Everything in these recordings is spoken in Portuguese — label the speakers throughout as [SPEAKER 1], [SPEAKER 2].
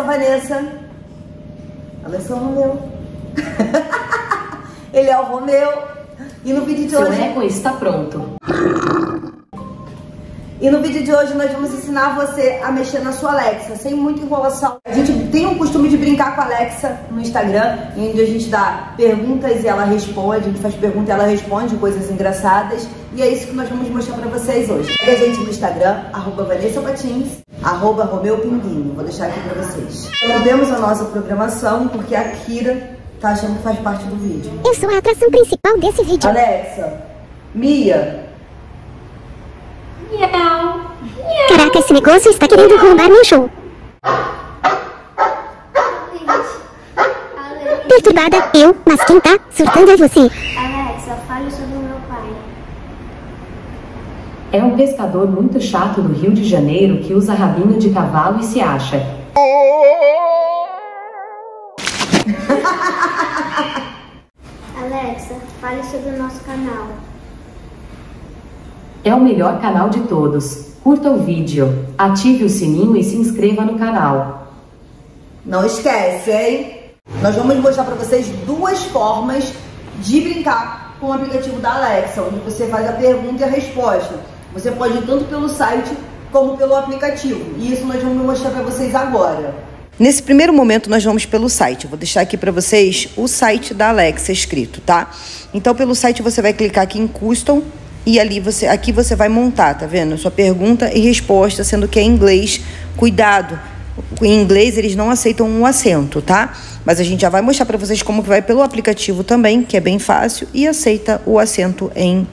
[SPEAKER 1] Vanessa. Olha só o Romeu. Ele é o Romeu. E no vídeo de
[SPEAKER 2] Seu
[SPEAKER 1] hoje.
[SPEAKER 2] eco está pronto.
[SPEAKER 1] E no vídeo de hoje nós vamos ensinar você a mexer na sua Alexa, sem muita enrolação. A gente tem o costume de brincar com a Alexa no Instagram, onde a gente dá perguntas e ela responde, a gente faz pergunta e ela responde coisas engraçadas. E é isso que nós vamos mostrar pra vocês hoje. Segue a gente no Instagram, arroba Vanessa Patins, arroba Romeu Pinguinho. Vou deixar aqui pra vocês. Rompemos a nossa programação porque a Kira tá achando que faz parte do vídeo.
[SPEAKER 3] Eu sou a atração principal desse vídeo.
[SPEAKER 1] Alexa, Mia,
[SPEAKER 2] Miau.
[SPEAKER 3] Caraca, esse negócio está querendo roubar meu show. Perturbada, eu, mas quem tá surtando é você.
[SPEAKER 4] Alexa, fale o pai.
[SPEAKER 2] É um pescador muito chato do Rio de Janeiro que usa rabinho de cavalo e se acha.
[SPEAKER 4] Alexa, fale sobre o nosso canal.
[SPEAKER 2] É o melhor canal de todos. Curta o vídeo, ative o sininho e se inscreva no canal.
[SPEAKER 1] Não esquece, hein? Nós vamos mostrar para vocês duas formas de brincar com o aplicativo da Alexa, onde você faz a pergunta e a resposta. Você pode ir tanto pelo site como pelo aplicativo. E isso nós vamos mostrar para vocês agora. Nesse primeiro momento nós vamos pelo site. Eu vou deixar aqui para vocês o site da Alexa escrito, tá? Então pelo site você vai clicar aqui em Custom e ali você, aqui você vai montar, tá vendo? Sua pergunta e resposta, sendo que é em inglês. Cuidado, em inglês eles não aceitam um acento, tá? Mas a gente já vai mostrar para vocês como que vai pelo aplicativo também, que é bem fácil e aceita o acento em,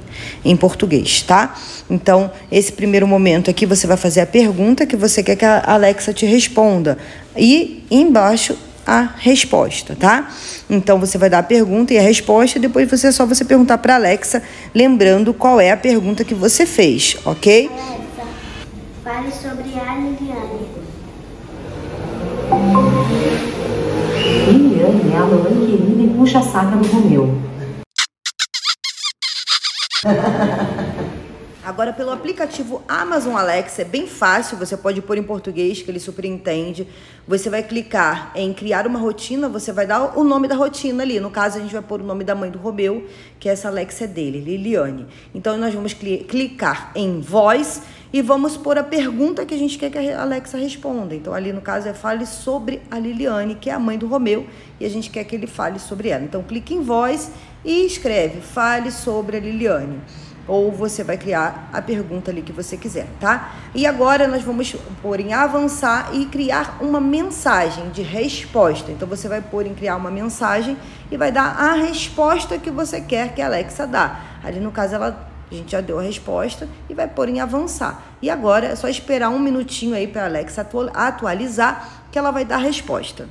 [SPEAKER 1] em português, tá? Então, esse primeiro momento aqui você vai fazer a pergunta que você quer que a Alexa te responda e embaixo a resposta, tá? Então você vai dar a pergunta e a resposta, e depois você é só você perguntar para Alexa, lembrando qual é a pergunta que você fez, ok?
[SPEAKER 4] Alexa, fale sobre a. Liliane
[SPEAKER 2] a mamãe querida e puxa a saca do Romeu.
[SPEAKER 1] Agora, pelo aplicativo Amazon Alexa, é bem fácil, você pode pôr em português, que ele super entende. Você vai clicar em criar uma rotina, você vai dar o nome da rotina ali. No caso, a gente vai pôr o nome da mãe do Romeu, que essa Alexa é dele, Liliane. Então, nós vamos cli clicar em voz e vamos pôr a pergunta que a gente quer que a Alexa responda. Então, ali no caso é fale sobre a Liliane, que é a mãe do Romeu, e a gente quer que ele fale sobre ela. Então, clique em voz e escreve fale sobre a Liliane ou você vai criar a pergunta ali que você quiser, tá? E agora nós vamos pôr em avançar e criar uma mensagem de resposta. Então você vai pôr em criar uma mensagem e vai dar a resposta que você quer que a Alexa dá. Ali no caso ela a gente já deu a resposta e vai pôr em avançar. E agora é só esperar um minutinho aí para a Alexa atualizar que ela vai dar a resposta.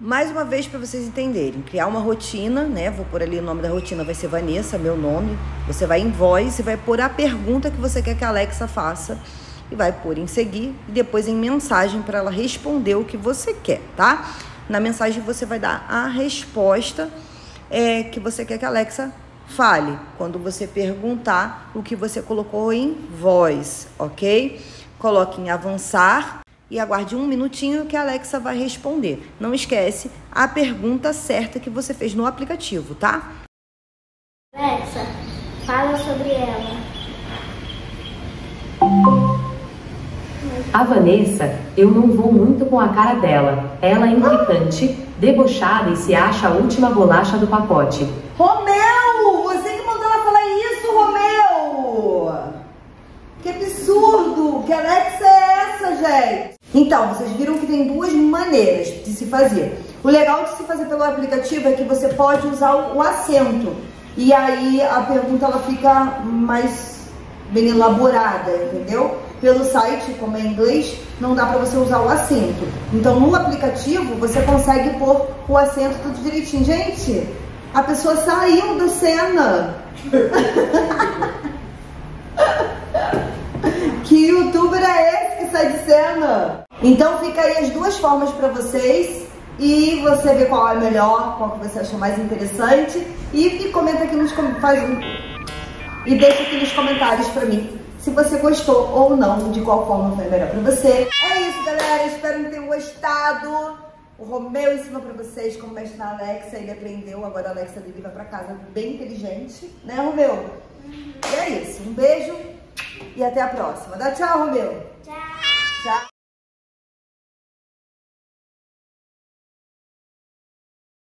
[SPEAKER 1] Mais uma vez para vocês entenderem, criar uma rotina, né? Vou pôr ali o nome da rotina, vai ser Vanessa, meu nome. Você vai em voz e vai pôr a pergunta que você quer que a Alexa faça e vai pôr em seguir e depois em mensagem para ela responder o que você quer, tá? Na mensagem você vai dar a resposta é, que você quer que a Alexa fale quando você perguntar o que você colocou em voz, ok? Coloque em avançar e aguarde um minutinho que a Alexa vai responder. Não esquece a pergunta certa que você fez no aplicativo, tá?
[SPEAKER 4] Alexa, fala sobre ela.
[SPEAKER 2] A Vanessa, eu não vou muito com a cara dela. Ela é irritante, debochada e se acha a última bolacha do pacote.
[SPEAKER 1] Romeu! 10. Então, vocês viram que tem duas maneiras de se fazer. O legal de se fazer pelo aplicativo é que você pode usar o acento. E aí a pergunta ela fica mais bem elaborada, entendeu? Pelo site, como é em inglês, não dá para você usar o acento. Então no aplicativo você consegue pôr o acento tudo direitinho. Gente, a pessoa saiu da cena. Então, fica aí as duas formas para vocês. E você vê qual é melhor, qual que você acha mais interessante. E, e comenta aqui nos comentários. E deixa aqui nos comentários para mim se você gostou ou não, de qual forma foi melhor pra você. É isso, galera. Espero que tenham gostado. O Romeu ensinou pra vocês como mexer na Alexa, ele aprendeu. Agora a Alexa dele vai pra casa bem inteligente. Né, Romeu? E é isso. Um beijo e até a próxima. Dá tchau, Romeu.
[SPEAKER 4] Tchau.
[SPEAKER 1] Tchau.